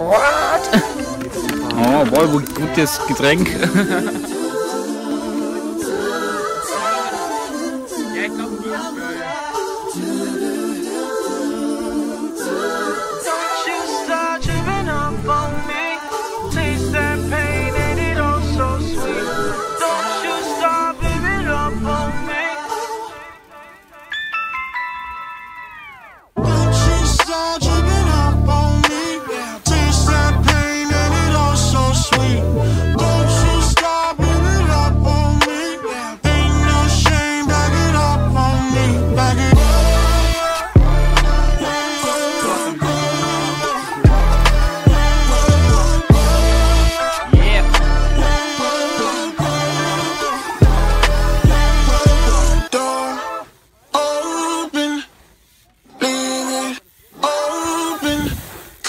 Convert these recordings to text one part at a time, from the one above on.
What? Oh, Volvo, gutes Getränk. Ja, ich glaube,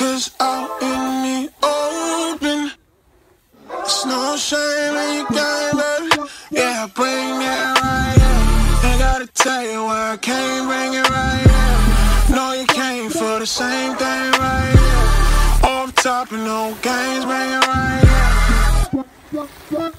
cause out in the open, it's no shame in your game, baby. Yeah, bring it right here. Ain't gotta tell you why I came, bring it right here. No, you came for the same thing right here. Off top of no games, bring it right here.